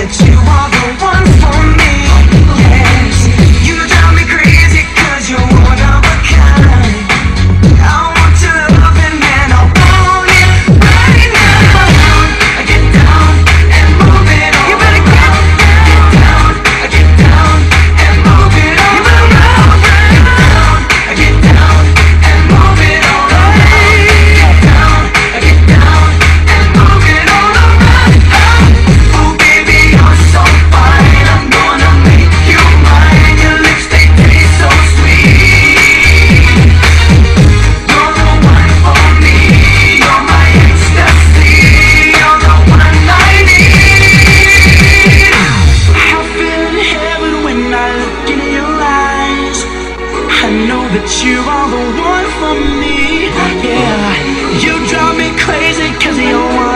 that you are the one for know that you are the one for me. Yeah, you drive me crazy cause you're one